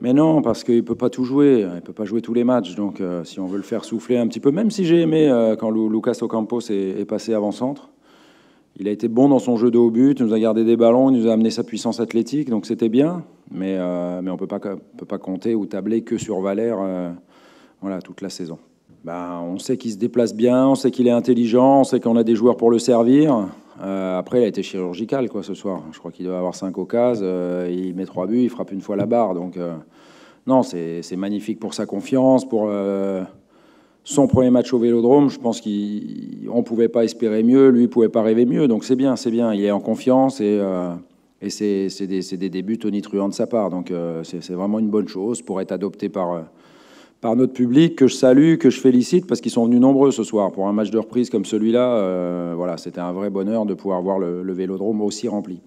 Mais non, parce qu'il ne peut pas tout jouer, il ne peut pas jouer tous les matchs. Donc euh, si on veut le faire souffler un petit peu, même si j'ai aimé euh, quand Lucas Ocampos est, passé avant-centre, il a été bon dans son jeu de haut but, il nous a gardé des ballons, il nous a amené sa puissance athlétique, donc c'était bien. Mais, euh, mais on ne peut pas compter ou tabler que sur Valère voilà, toute la saison. Ben, on sait qu'il se déplace bien, on sait qu'il est intelligent, on sait qu'on a des joueurs pour le servir. Euh, après, il a été chirurgical quoi, ce soir. Je crois qu'il doit avoir 5 occasions. Euh, il met 3 buts, il frappe une fois la barre. Donc, euh, non, c'est magnifique pour sa confiance, pour son premier match au Vélodrome. Je pense qu'on ne pouvait pas espérer mieux, lui ne pouvait pas rêver mieux. Donc, c'est bien, c'est bien. Il est en confiance et, et c'est des, des, débuts tonitruants de sa part. Donc, c'est vraiment une bonne chose pour être adopté par par notre public que je salue, que je félicite parce qu'ils sont venus nombreux ce soir pour un match de reprise comme celui-là. Euh, voilà, c'était un vrai bonheur de pouvoir voir le, le Vélodrome aussi rempli.